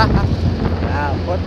à, quất